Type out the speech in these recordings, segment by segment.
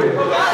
Brasil!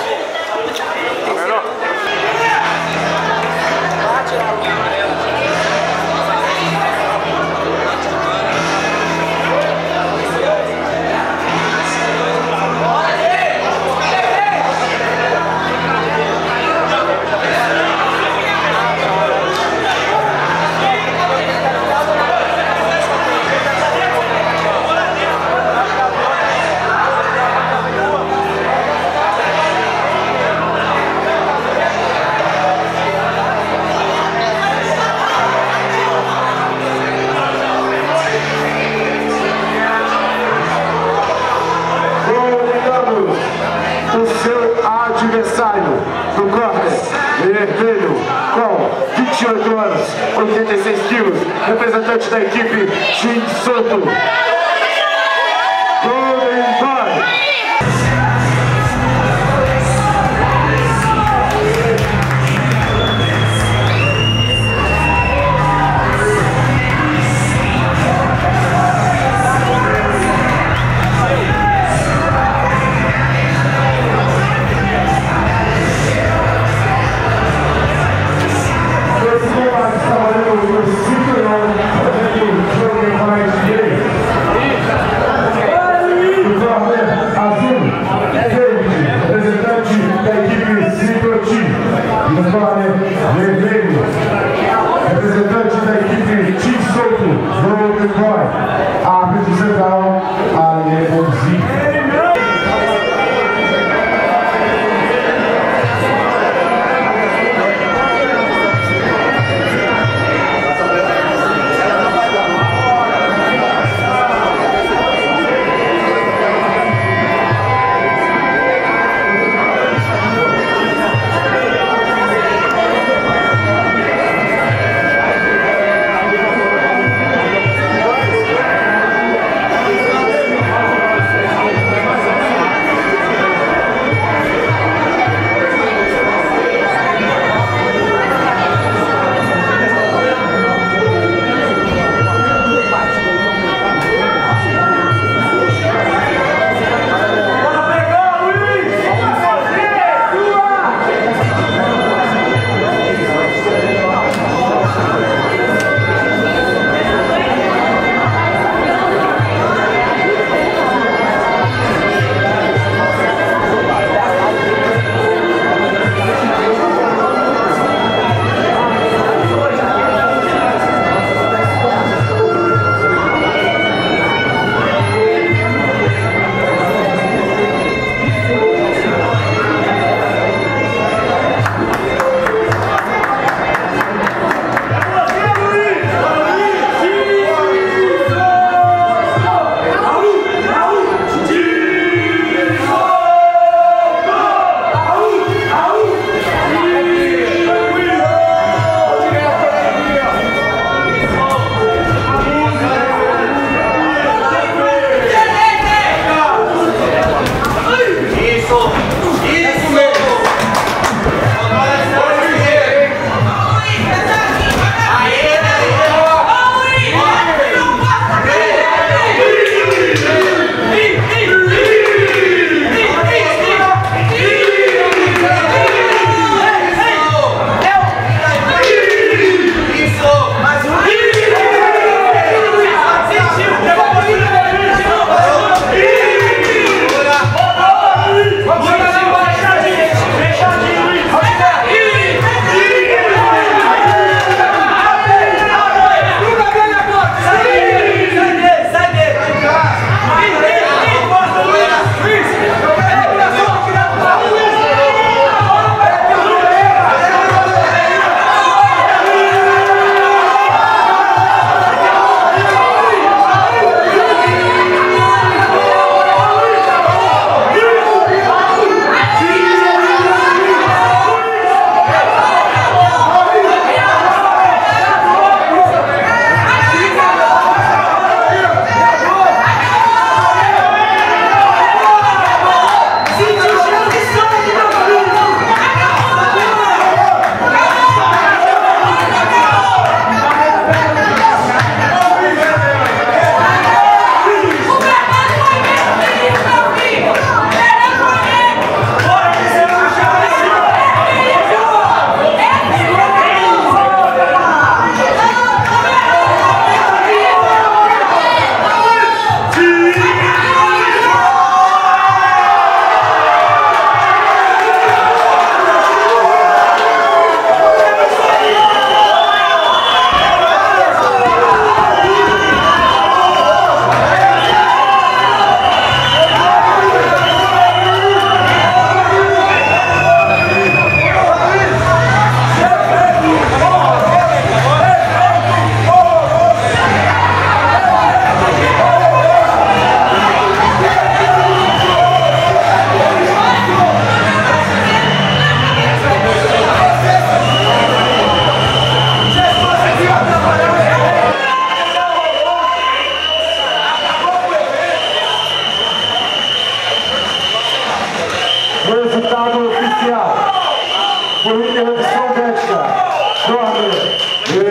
Representante da equipe Jim Soto. Das war eine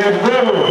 Red River.